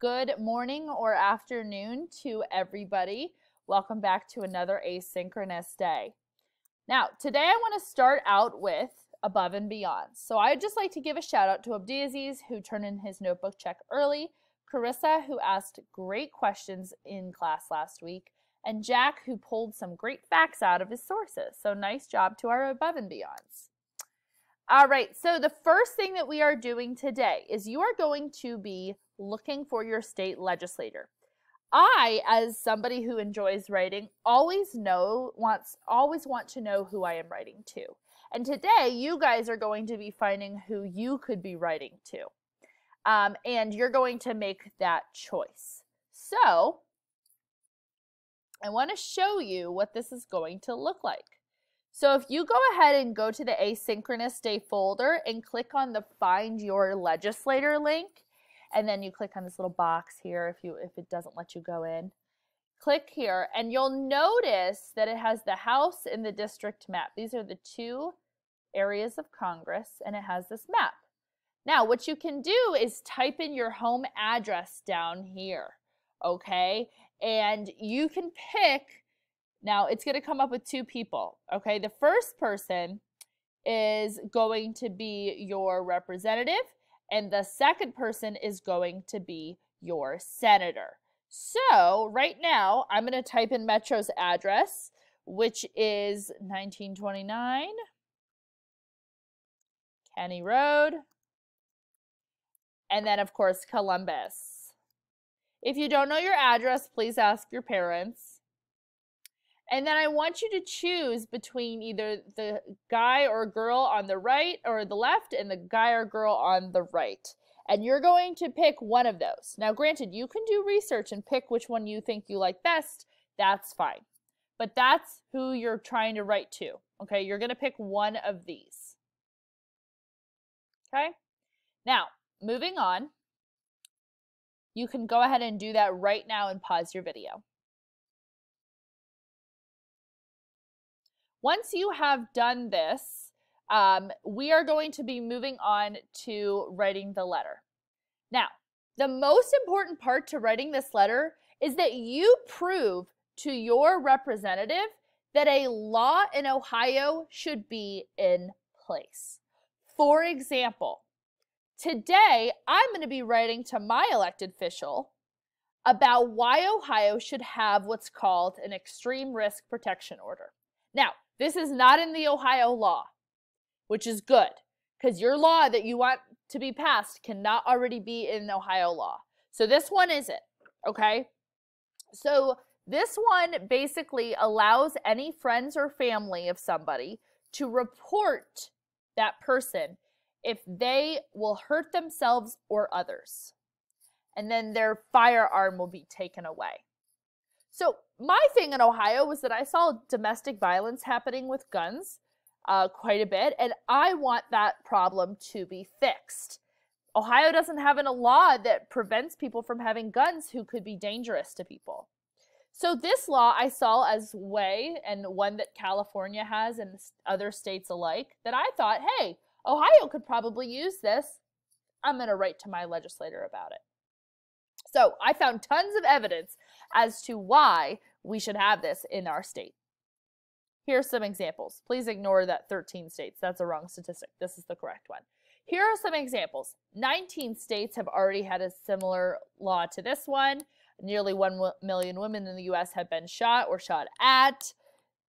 Good morning or afternoon to everybody. Welcome back to another asynchronous day. Now, today I want to start out with above and beyond. So I'd just like to give a shout out to Abdiaziz who turned in his notebook check early, Carissa who asked great questions in class last week, and Jack who pulled some great facts out of his sources. So nice job to our above and beyonds. All right, so the first thing that we are doing today is you are going to be looking for your state legislator. I, as somebody who enjoys writing, always know wants always want to know who I am writing to. And today, you guys are going to be finding who you could be writing to. Um, and you're going to make that choice. So, I want to show you what this is going to look like. So if you go ahead and go to the asynchronous day folder and click on the find your legislator link, and then you click on this little box here if you if it doesn't let you go in. Click here and you'll notice that it has the House and the district map. These are the two areas of Congress and it has this map. Now, what you can do is type in your home address down here, okay? And you can pick, now it's gonna come up with two people, okay? The first person is going to be your representative and the second person is going to be your senator. So right now, I'm going to type in Metro's address, which is 1929 Kenny Road, and then, of course, Columbus. If you don't know your address, please ask your parents. And then I want you to choose between either the guy or girl on the right or the left and the guy or girl on the right. And you're going to pick one of those. Now, granted, you can do research and pick which one you think you like best. That's fine. But that's who you're trying to write to. Okay, you're going to pick one of these. Okay, now moving on. You can go ahead and do that right now and pause your video. Once you have done this, um, we are going to be moving on to writing the letter. Now, the most important part to writing this letter is that you prove to your representative that a law in Ohio should be in place. For example, today I'm going to be writing to my elected official about why Ohio should have what's called an extreme risk protection order. Now, this is not in the Ohio law, which is good because your law that you want to be passed cannot already be in Ohio law. So this one isn't, okay? So this one basically allows any friends or family of somebody to report that person if they will hurt themselves or others. And then their firearm will be taken away. So my thing in Ohio was that I saw domestic violence happening with guns uh, quite a bit, and I want that problem to be fixed. Ohio doesn't have a law that prevents people from having guns who could be dangerous to people. So this law I saw as way and one that California has and other states alike that I thought, hey, Ohio could probably use this. I'm going to write to my legislator about it. So I found tons of evidence as to why we should have this in our state. Here are some examples. Please ignore that 13 states. That's a wrong statistic. This is the correct one. Here are some examples. 19 states have already had a similar law to this one. Nearly 1 million women in the US have been shot or shot at.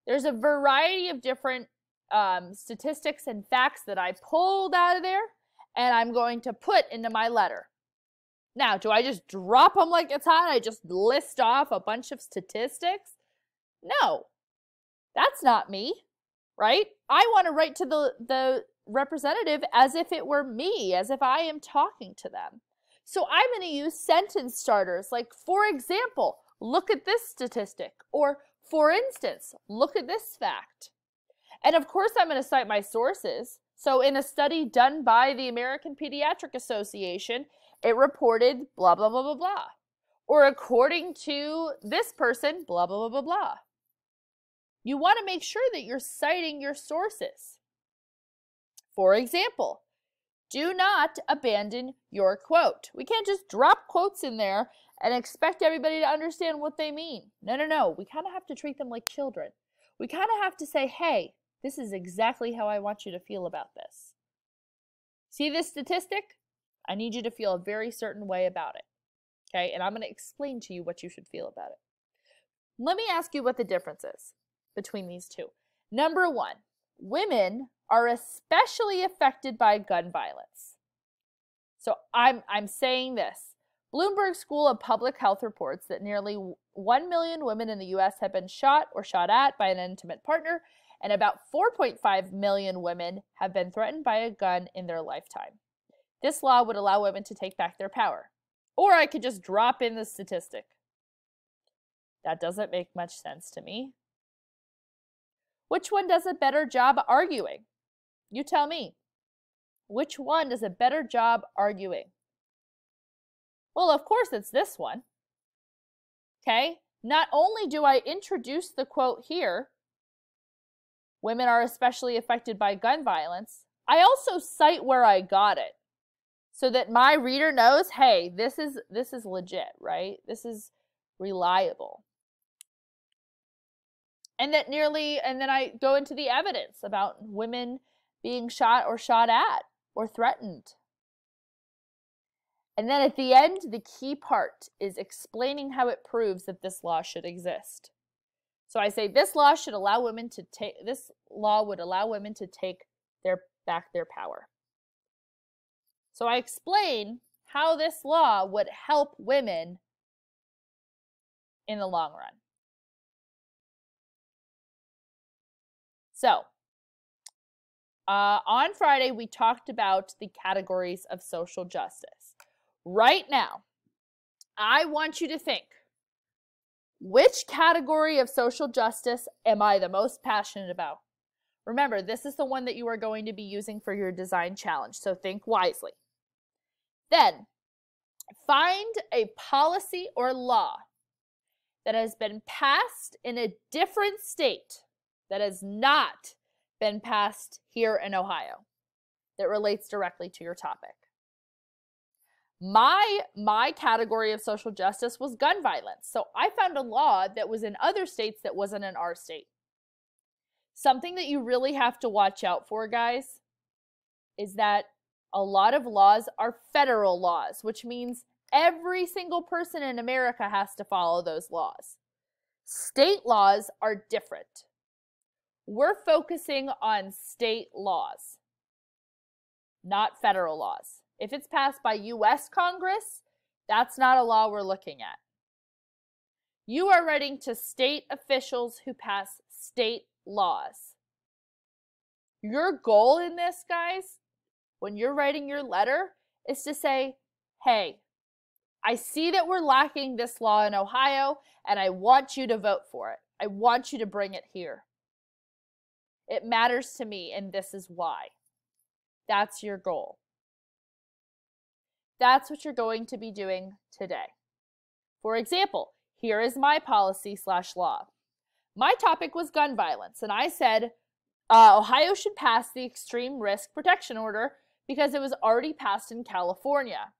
There's a variety of different um, statistics and facts that I pulled out of there and I'm going to put into my letter. Now, do I just drop them like it's hot? I just list off a bunch of statistics? No, that's not me, right? I want to write to the, the representative as if it were me, as if I am talking to them. So I'm going to use sentence starters like, for example, look at this statistic, or for instance, look at this fact. And of course, I'm going to cite my sources. So in a study done by the American Pediatric Association, it reported blah, blah, blah, blah, blah. Or according to this person, blah, blah, blah, blah, blah. You want to make sure that you're citing your sources. For example, Do not abandon your quote. We can't just drop quotes in there and expect everybody to understand what they mean. No, no, no. We kind of have to treat them like children. We kind of have to say, hey, this is exactly how I want you to feel about this. See this statistic? I need you to feel a very certain way about it. Okay, and I'm going to explain to you what you should feel about it. Let me ask you what the difference is between these two. Number one, women are especially affected by gun violence. So I'm, I'm saying this. Bloomberg School of Public Health reports that nearly 1 million women in the US have been shot or shot at by an intimate partner, and about 4.5 million women have been threatened by a gun in their lifetime. This law would allow women to take back their power. Or I could just drop in the statistic. That doesn't make much sense to me. Which one does a better job arguing? You tell me. Which one does a better job arguing? Well, of course, it's this one. Okay? Not only do I introduce the quote here, women are especially affected by gun violence, I also cite where I got it so that my reader knows, hey, this is this is legit, right? This is reliable. And that nearly and then I go into the evidence about women being shot or shot at or threatened. And then at the end, the key part is explaining how it proves that this law should exist. So I say this law should allow women to take this law would allow women to take their back their power. So I explain how this law would help women in the long run. So, uh, on Friday, we talked about the categories of social justice. Right now, I want you to think which category of social justice am I the most passionate about? Remember, this is the one that you are going to be using for your design challenge, so think wisely. Then, find a policy or law that has been passed in a different state that has not been passed here in Ohio that relates directly to your topic. My my category of social justice was gun violence. So I found a law that was in other states that wasn't in our state. Something that you really have to watch out for, guys, is that a lot of laws are federal laws, which means every single person in America has to follow those laws. State laws are different. We're focusing on state laws, not federal laws. If it's passed by US Congress, that's not a law we're looking at. You are writing to state officials who pass state laws. Your goal in this, guys, when you're writing your letter is to say, hey, I see that we're lacking this law in Ohio, and I want you to vote for it. I want you to bring it here. It matters to me, and this is why. That's your goal. That's what you're going to be doing today. For example, here is my policy slash law. My topic was gun violence, and I said uh, Ohio should pass the extreme risk protection order because it was already passed in California.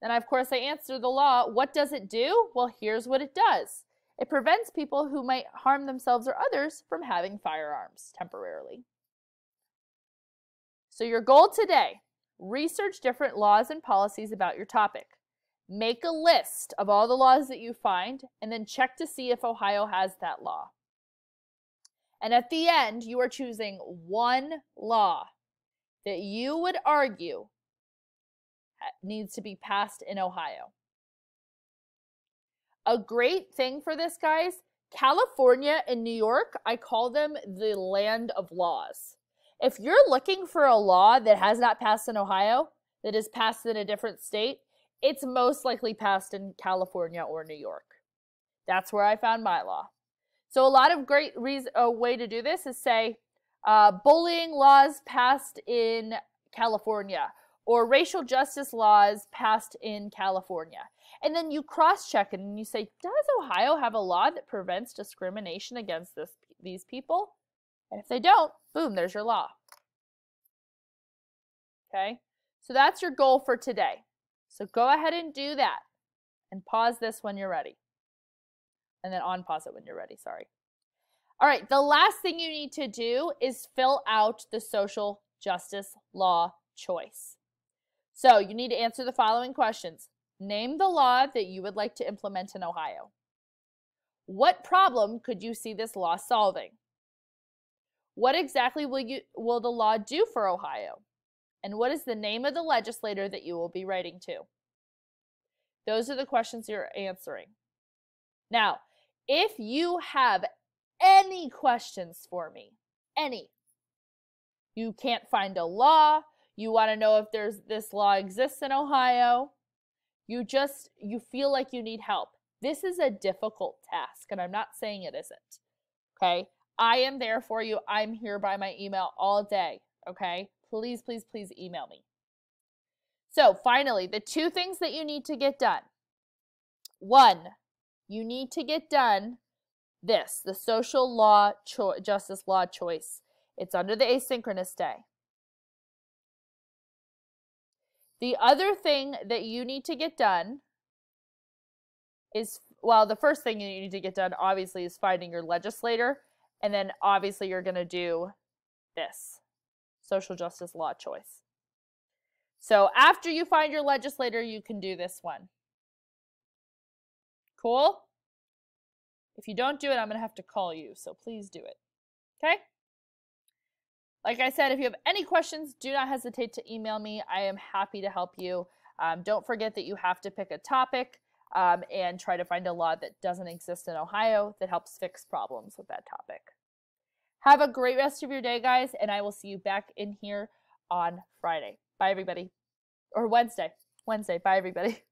Then, of course, I answer the law. What does it do? Well, here's what it does it prevents people who might harm themselves or others from having firearms temporarily. So, your goal today research different laws and policies about your topic. Make a list of all the laws that you find and then check to see if Ohio has that law. And at the end, you are choosing one law that you would argue needs to be passed in Ohio. A great thing for this, guys, California and New York, I call them the land of laws. If you're looking for a law that has not passed in Ohio, that is passed in a different state, it's most likely passed in California or New York. That's where I found my law. So a lot of great reason, a way to do this is say, uh, bullying laws passed in California or racial justice laws passed in California. And then you cross check and you say, does Ohio have a law that prevents discrimination against this, these people? And if they don't, boom, there's your law. Okay? So that's your goal for today. So go ahead and do that and pause this when you're ready. And then on pause it when you're ready, sorry. All right, the last thing you need to do is fill out the social justice law choice. So you need to answer the following questions. Name the law that you would like to implement in Ohio. What problem could you see this law solving? What exactly will you will the law do for Ohio? And what is the name of the legislator that you will be writing to? Those are the questions you're answering. Now, if you have any questions for me, any, you can't find a law, you want to know if there's this law exists in Ohio, you just you feel like you need help. This is a difficult task and I'm not saying it isn't. Okay? I am there for you. I'm here by my email all day, okay? Please please please email me. So, finally, the two things that you need to get done. One, you need to get done this, the social law justice law choice. It's under the asynchronous day. The other thing that you need to get done is well, the first thing you need to get done obviously is finding your legislator, and then obviously you're going to do this social justice law choice. So after you find your legislator, you can do this one. Cool? If you don't do it, I'm going to have to call you, so please do it. Okay? Like I said, if you have any questions, do not hesitate to email me. I am happy to help you. Um, don't forget that you have to pick a topic um, and try to find a law that doesn't exist in Ohio that helps fix problems with that topic. Have a great rest of your day, guys, and I will see you back in here on Friday. Bye, everybody. Or Wednesday. Wednesday. Bye, everybody.